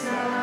side.